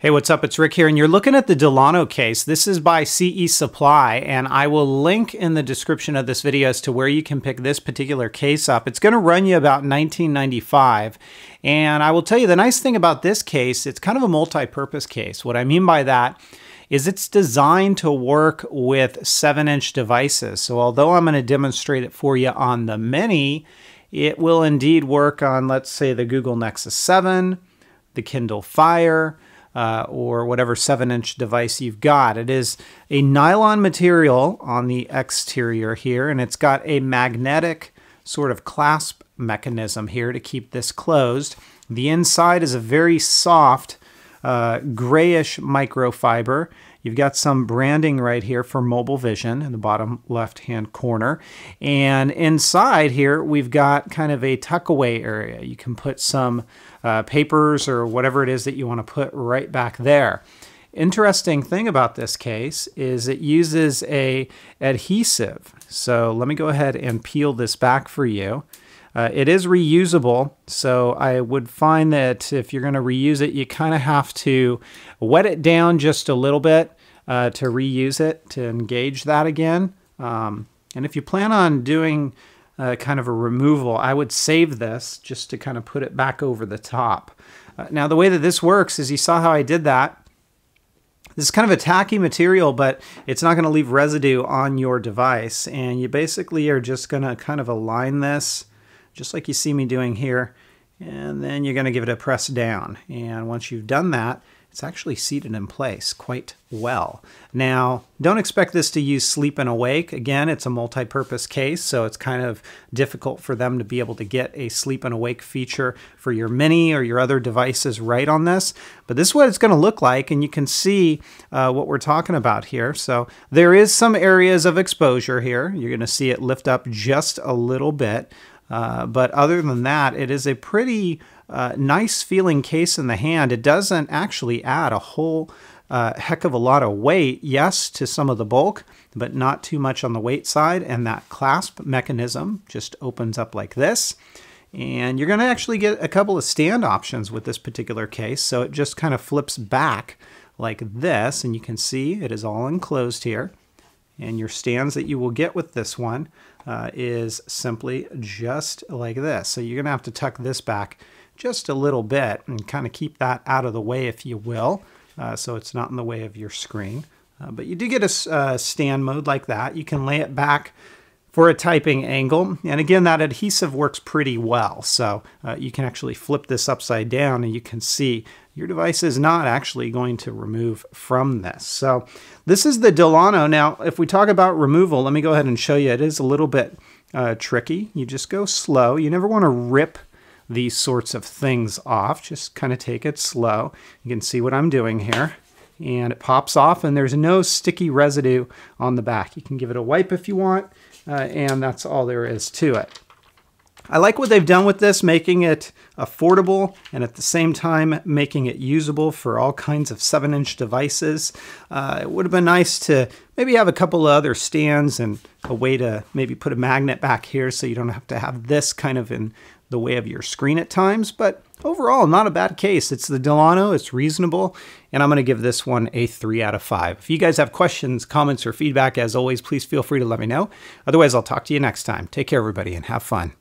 Hey, what's up? It's Rick here, and you're looking at the Delano case. This is by CE Supply, and I will link in the description of this video as to where you can pick this particular case up. It's going to run you about 1995, and I will tell you the nice thing about this case, it's kind of a multi-purpose case. What I mean by that is it's designed to work with 7-inch devices. So although I'm going to demonstrate it for you on the Mini, it will indeed work on, let's say, the Google Nexus 7, the Kindle Fire, uh, or whatever 7 inch device you've got. It is a nylon material on the exterior here, and it's got a magnetic sort of clasp mechanism here to keep this closed. The inside is a very soft uh, grayish microfiber. You've got some branding right here for Mobile Vision in the bottom left hand corner. And inside here, we've got kind of a tuckaway area. You can put some uh, papers or whatever it is that you want to put right back there. Interesting thing about this case is it uses a adhesive. So let me go ahead and peel this back for you. Uh, it is reusable, so I would find that if you're going to reuse it, you kind of have to wet it down just a little bit uh, to reuse it, to engage that again. Um, and if you plan on doing uh, kind of a removal, I would save this just to kind of put it back over the top. Uh, now, the way that this works is you saw how I did that. This is kind of a tacky material, but it's not going to leave residue on your device. And you basically are just going to kind of align this just like you see me doing here. And then you're going to give it a press down. And once you've done that, it's actually seated in place quite well. Now, don't expect this to use sleep and awake. Again, it's a multi-purpose case, so it's kind of difficult for them to be able to get a sleep and awake feature for your Mini or your other devices right on this. But this is what it's going to look like, and you can see uh, what we're talking about here. So there is some areas of exposure here. You're going to see it lift up just a little bit. Uh, but other than that, it is a pretty uh, nice feeling case in the hand. It doesn't actually add a whole uh, heck of a lot of weight, yes, to some of the bulk, but not too much on the weight side. And that clasp mechanism just opens up like this. And you're going to actually get a couple of stand options with this particular case. So it just kind of flips back like this. And you can see it is all enclosed here. And your stands that you will get with this one uh, is simply just like this. So you're going to have to tuck this back just a little bit and kind of keep that out of the way, if you will, uh, so it's not in the way of your screen. Uh, but you do get a uh, stand mode like that. You can lay it back for a typing angle. And again, that adhesive works pretty well. So uh, you can actually flip this upside down and you can see your device is not actually going to remove from this. So this is the Delano. Now, if we talk about removal, let me go ahead and show you. It is a little bit uh, tricky. You just go slow. You never want to rip these sorts of things off. Just kind of take it slow. You can see what I'm doing here. And it pops off and there's no sticky residue on the back. You can give it a wipe if you want, uh, and that's all there is to it. I like what they've done with this, making it affordable and at the same time making it usable for all kinds of 7 inch devices. Uh, it would have been nice to maybe have a couple of other stands and a way to maybe put a magnet back here so you don't have to have this kind of in the way of your screen at times, but overall, not a bad case. It's the Delano, it's reasonable, and I'm going to give this one a 3 out of 5. If you guys have questions, comments, or feedback, as always, please feel free to let me know. Otherwise, I'll talk to you next time. Take care, everybody, and have fun.